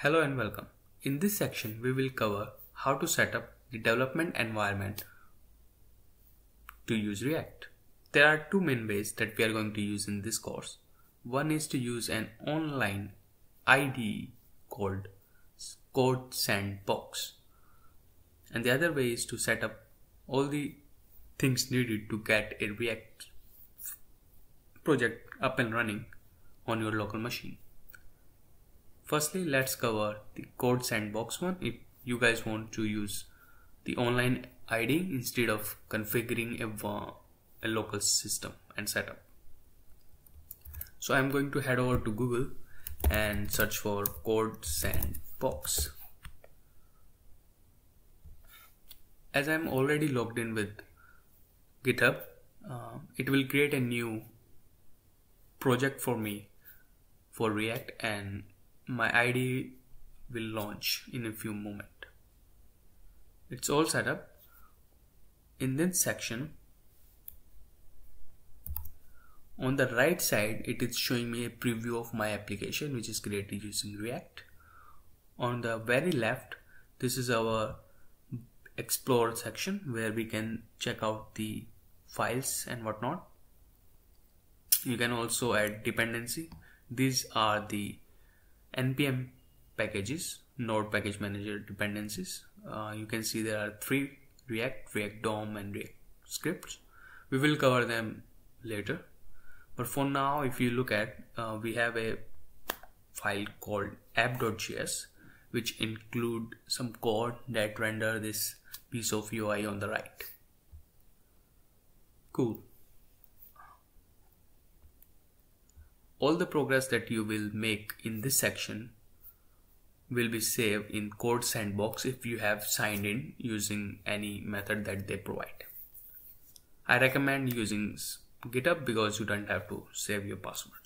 Hello and welcome. In this section, we will cover how to set up the development environment to use React. There are two main ways that we are going to use in this course. One is to use an online IDE called Code Sandbox. And the other way is to set up all the things needed to get a React project up and running on your local machine. Firstly, let's cover the code sandbox one if you guys want to use the online IDE instead of configuring a, a local system and setup. So I'm going to head over to Google and search for code sandbox. As I'm already logged in with GitHub, uh, it will create a new project for me for React and my ID will launch in a few moments. It's all set up. In this section, on the right side, it is showing me a preview of my application which is created using React. On the very left, this is our explore section where we can check out the files and whatnot. You can also add dependency. These are the npm packages node package manager dependencies. Uh, you can see there are three react react dom and react scripts. We will cover them later. But for now if you look at uh, we have a file called app.js which include some code that render this piece of UI on the right. Cool all the progress that you will make in this section will be saved in code sandbox if you have signed in using any method that they provide. I recommend using GitHub because you don't have to save your password.